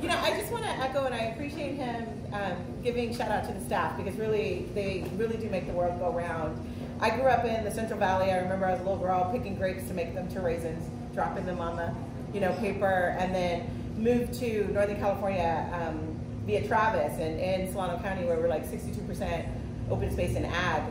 You know, I just want to echo and I appreciate him um, giving shout out to the staff because really, they really do make the world go round. I grew up in the Central Valley. I remember as a little girl picking grapes to make them to raisins, dropping them on the, you know, paper, and then moved to Northern California um, via Travis and in Solano County where we're like 62% open space and ag.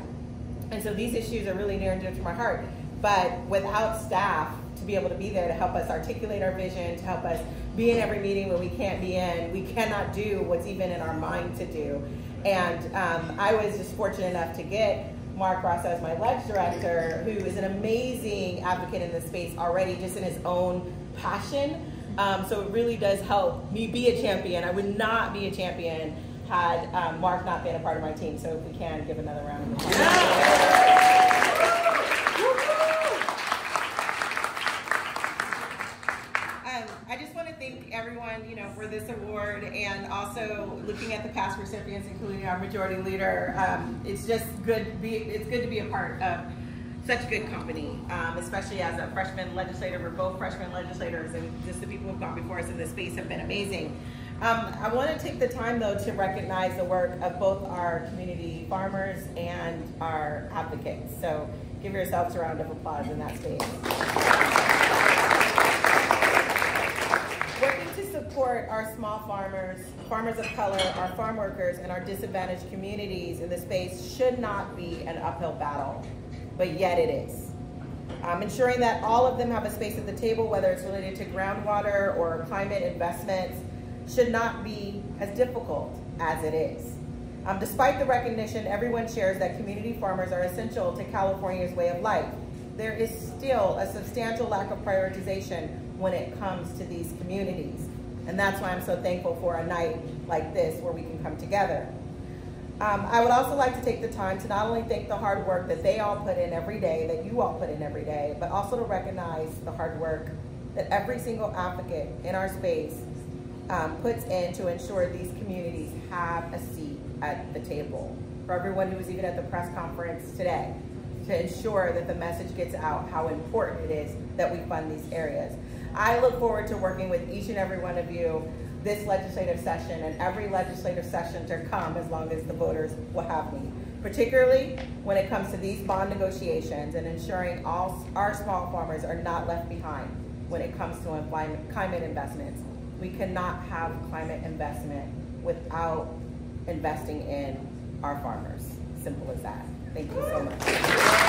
And so these issues are really near and dear to my heart. But without staff to be able to be there to help us articulate our vision, to help us be in every meeting when we can't be in, we cannot do what's even in our mind to do. And um, I was just fortunate enough to get Mark Ross as my ledge director, who is an amazing advocate in this space already, just in his own passion. Um, so it really does help me be a champion. I would not be a champion had um, Mark not been a part of my team. So if we can, give another round of applause. Um, I just want to thank everyone, you know, for this award, and also looking at the past recipients, including our majority leader. Um, it's just good. Be, it's good to be a part of such good company, um, especially as a freshman legislator. We're both freshman legislators, and just the people who've gone before us in this space have been amazing. Um, I want to take the time, though, to recognize the work of both our community farmers and our advocates. So give yourselves a round of applause in that space. Our small farmers, farmers of color, our farm workers, and our disadvantaged communities in the space should not be an uphill battle, but yet it is. Um, ensuring that all of them have a space at the table, whether it's related to groundwater or climate investments, should not be as difficult as it is. Um, despite the recognition, everyone shares that community farmers are essential to California's way of life. There is still a substantial lack of prioritization when it comes to these communities. And that's why I'm so thankful for a night like this where we can come together. Um, I would also like to take the time to not only thank the hard work that they all put in every day, that you all put in every day, but also to recognize the hard work that every single advocate in our space um, puts in to ensure these communities have a seat at the table. For everyone who was even at the press conference today, to ensure that the message gets out how important it is that we fund these areas. I look forward to working with each and every one of you this legislative session and every legislative session to come as long as the voters will have me, particularly when it comes to these bond negotiations and ensuring all our small farmers are not left behind when it comes to climate investments we cannot have climate investment without investing in our farmers. Simple as that. Thank you so much.